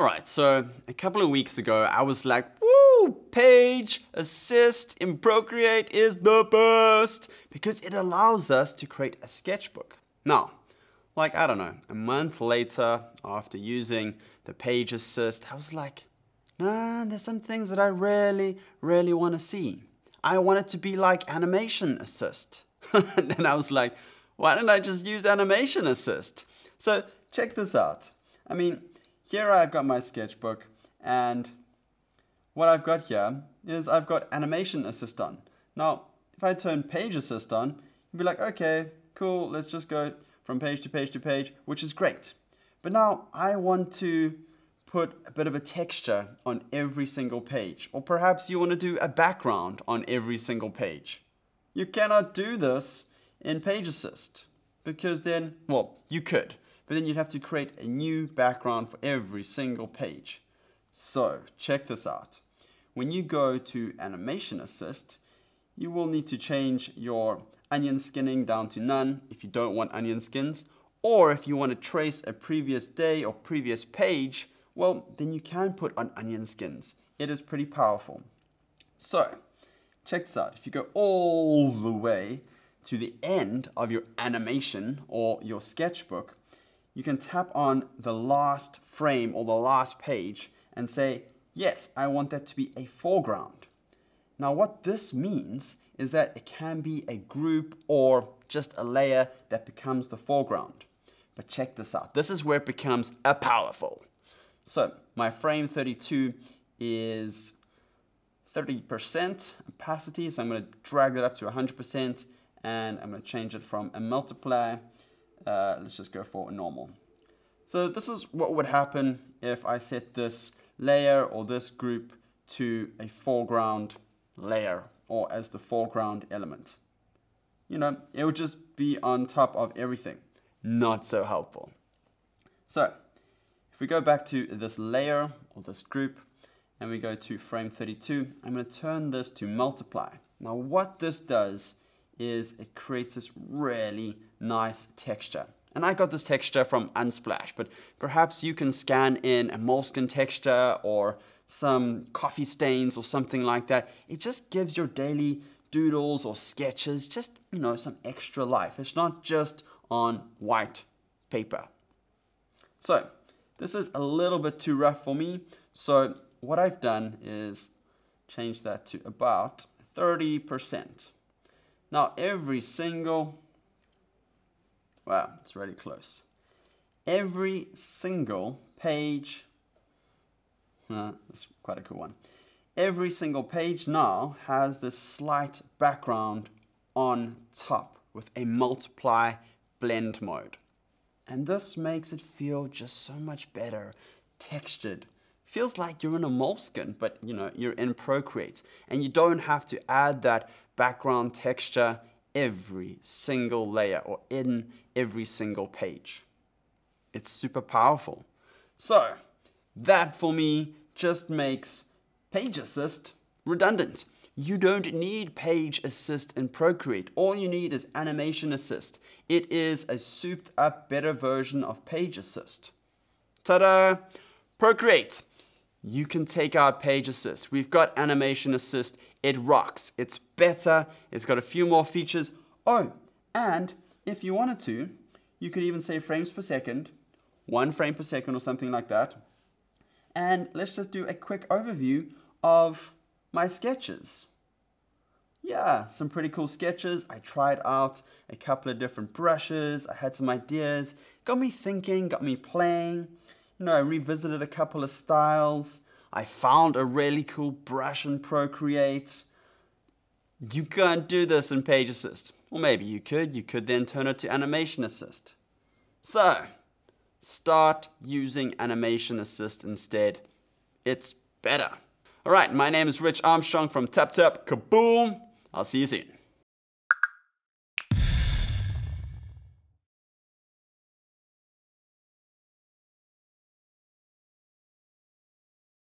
Alright, so a couple of weeks ago I was like, woo, Page Assist in Procreate is the best because it allows us to create a sketchbook. Now, like, I don't know, a month later after using the Page Assist, I was like, nah, there's some things that I really, really want to see. I want it to be like Animation Assist. and then I was like, why don't I just use Animation Assist? So check this out. I mean, here I've got my sketchbook and what I've got here is I've got animation assist on. Now, if I turn page assist on, you'd be like, okay, cool, let's just go from page to page to page, which is great. But now I want to put a bit of a texture on every single page, or perhaps you want to do a background on every single page. You cannot do this in Page Assist because then, well, you could, but then you'd have to create a new background for every single page. So check this out. When you go to Animation Assist, you will need to change your onion skinning down to none if you don't want onion skins, or if you want to trace a previous day or previous page, well, then you can put on onion skins. It is pretty powerful. So, check this out. If you go all the way to the end of your animation or your sketchbook, you can tap on the last frame or the last page and say, yes, I want that to be a foreground. Now what this means is that it can be a group or just a layer that becomes the foreground. But check this out. This is where it becomes a powerful. So my frame 32 is 30% opacity. So I'm going to drag that up to 100% and I'm going to change it from a multiply uh, let's just go for normal. So this is what would happen if I set this layer or this group to a foreground layer or as the foreground element. You know, it would just be on top of everything. Not so helpful. So if we go back to this layer or this group and we go to frame 32, I'm going to turn this to multiply. Now what this does is it creates this really nice texture. And I got this texture from Unsplash, but perhaps you can scan in a Moleskine texture or some coffee stains or something like that. It just gives your daily doodles or sketches just, you know, some extra life. It's not just on white paper. So, this is a little bit too rough for me. So, what I've done is change that to about 30%. Now every single, wow, it's really close. Every single page, uh, that's quite a cool one. Every single page now has this slight background on top with a multiply blend mode. And this makes it feel just so much better, textured. Feels like you're in a Moleskine, but you know, you're in Procreate. And you don't have to add that background texture every single layer or in every single page. It's super powerful. So that for me just makes Page Assist redundant. You don't need Page Assist in Procreate. All you need is Animation Assist. It is a souped up better version of Page Assist. Ta-da! Procreate you can take out Page Assist. We've got Animation Assist. It rocks. It's better. It's got a few more features. Oh, and if you wanted to, you could even say frames per second, one frame per second or something like that. And let's just do a quick overview of my sketches. Yeah, some pretty cool sketches. I tried out a couple of different brushes. I had some ideas. Got me thinking, got me playing you know, I revisited a couple of styles. I found a really cool brush in Procreate. You can't do this in Page Assist. Or maybe you could. You could then turn it to Animation Assist. So, start using Animation Assist instead. It's better. All right, my name is Rich Armstrong from TapTap Kaboom. I'll see you soon.